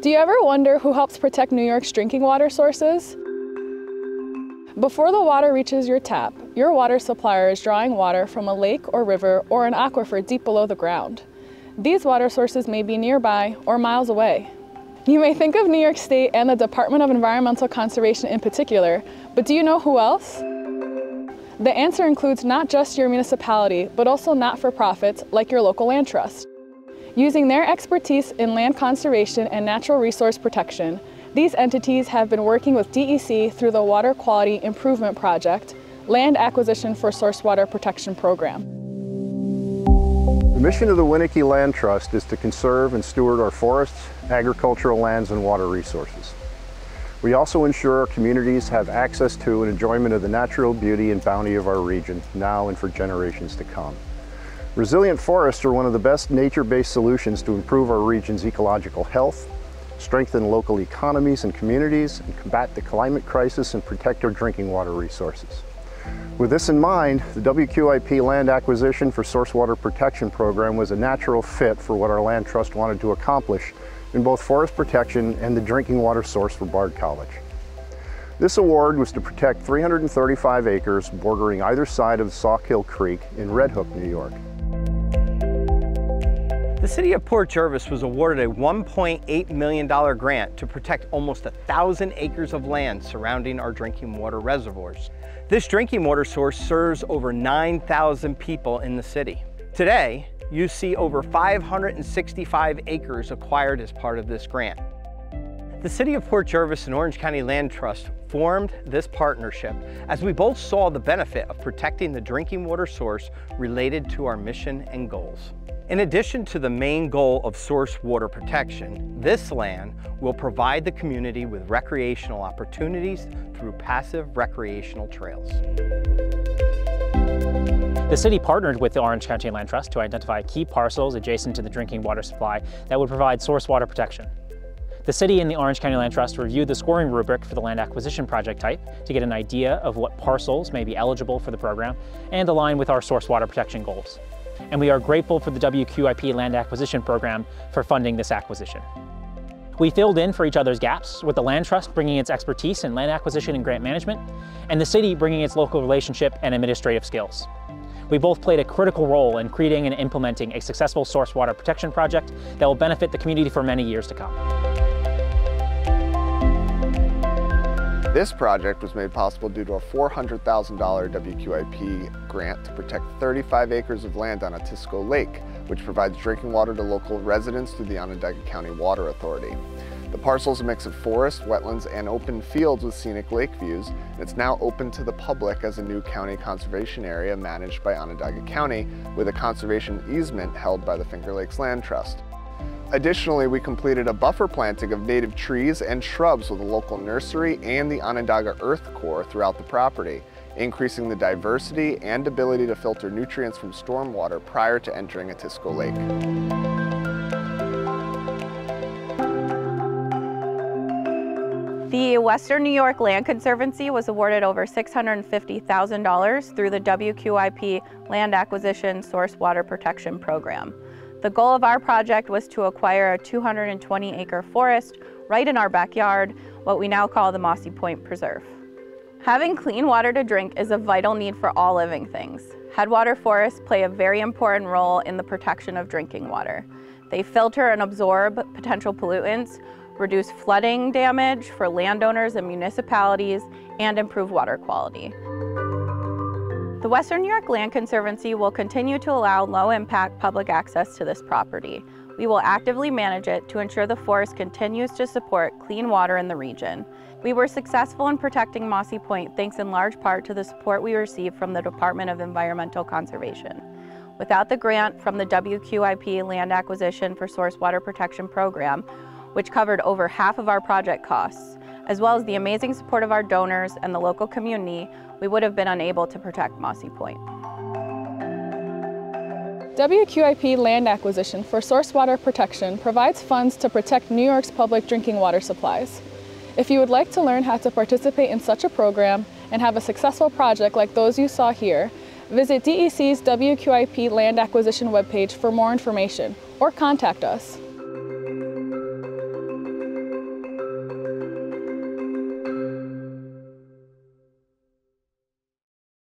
Do you ever wonder who helps protect New York's drinking water sources? Before the water reaches your tap, your water supplier is drawing water from a lake or river or an aquifer deep below the ground. These water sources may be nearby or miles away. You may think of New York State and the Department of Environmental Conservation in particular, but do you know who else? The answer includes not just your municipality, but also not-for-profits like your local land trust. Using their expertise in land conservation and natural resource protection, these entities have been working with DEC through the Water Quality Improvement Project, Land Acquisition for Source Water Protection Program. The mission of the Winnakee Land Trust is to conserve and steward our forests, agricultural lands, and water resources. We also ensure our communities have access to and enjoyment of the natural beauty and bounty of our region now and for generations to come. Resilient forests are one of the best nature-based solutions to improve our region's ecological health, strengthen local economies and communities, and combat the climate crisis and protect our drinking water resources. With this in mind, the WQIP Land Acquisition for Source Water Protection Program was a natural fit for what our Land Trust wanted to accomplish in both forest protection and the drinking water source for Bard College. This award was to protect 335 acres bordering either side of Sawkill Creek in Red Hook, New York. The City of Port Jervis was awarded a $1.8 million grant to protect almost thousand acres of land surrounding our drinking water reservoirs. This drinking water source serves over 9,000 people in the city. Today, you see over 565 acres acquired as part of this grant. The City of Port Jervis and Orange County Land Trust formed this partnership as we both saw the benefit of protecting the drinking water source related to our mission and goals. In addition to the main goal of source water protection, this land will provide the community with recreational opportunities through passive recreational trails. The city partnered with the Orange County Land Trust to identify key parcels adjacent to the drinking water supply that would provide source water protection. The city and the Orange County Land Trust reviewed the scoring rubric for the land acquisition project type to get an idea of what parcels may be eligible for the program and align with our source water protection goals and we are grateful for the WQIP Land Acquisition Program for funding this acquisition. We filled in for each other's gaps, with the Land Trust bringing its expertise in land acquisition and grant management, and the city bringing its local relationship and administrative skills. We both played a critical role in creating and implementing a successful source water protection project that will benefit the community for many years to come. This project was made possible due to a $400,000 WQIP grant to protect 35 acres of land on Otisco Lake, which provides drinking water to local residents through the Onondaga County Water Authority. The parcel is a mix of forest, wetlands, and open fields with scenic lake views, it's now open to the public as a new county conservation area managed by Onondaga County with a conservation easement held by the Finger Lakes Land Trust. Additionally, we completed a buffer planting of native trees and shrubs with a local nursery and the Onondaga Earth Corps throughout the property, increasing the diversity and ability to filter nutrients from stormwater prior to entering Otisco Lake. The Western New York Land Conservancy was awarded over $650,000 through the WQIP Land Acquisition Source Water Protection Program. The goal of our project was to acquire a 220 acre forest right in our backyard, what we now call the Mossy Point Preserve. Having clean water to drink is a vital need for all living things. Headwater forests play a very important role in the protection of drinking water. They filter and absorb potential pollutants, reduce flooding damage for landowners and municipalities, and improve water quality. The Western New York Land Conservancy will continue to allow low-impact public access to this property. We will actively manage it to ensure the forest continues to support clean water in the region. We were successful in protecting Mossy Point thanks in large part to the support we received from the Department of Environmental Conservation. Without the grant from the WQIP Land Acquisition for Source Water Protection Program, which covered over half of our project costs, as well as the amazing support of our donors and the local community, we would have been unable to protect Mossy Point. WQIP land acquisition for source water protection provides funds to protect New York's public drinking water supplies. If you would like to learn how to participate in such a program and have a successful project like those you saw here, visit DEC's WQIP land acquisition webpage for more information or contact us.